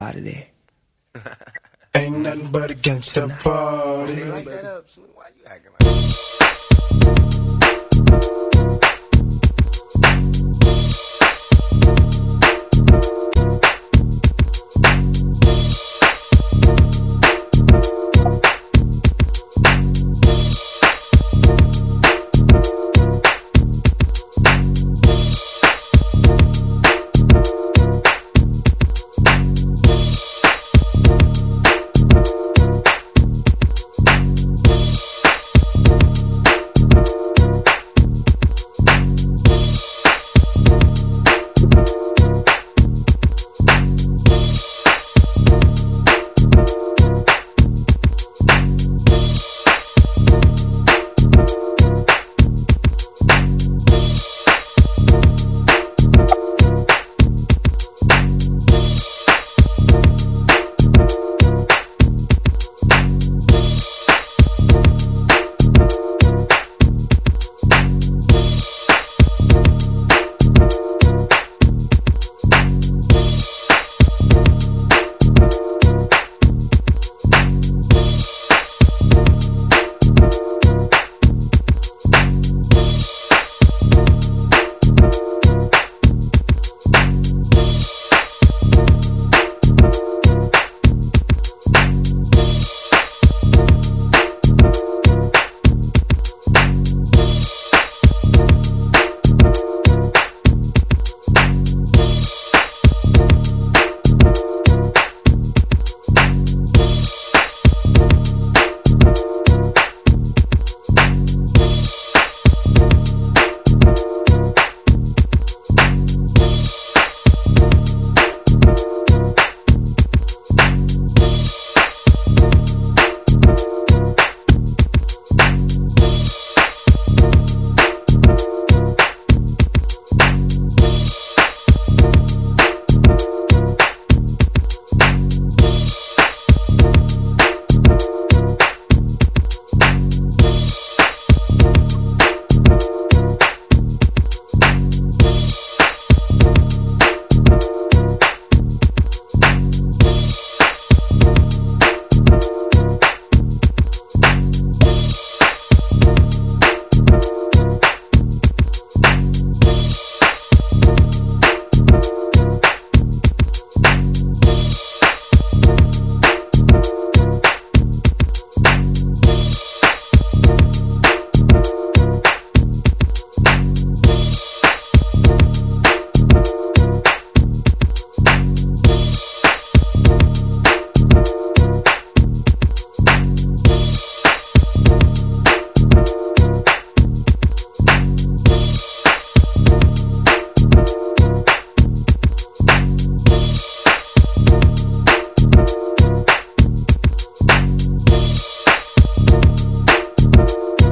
up out of there. Ain't nothing but against the party. Light that up, Slim. Why you acting like that?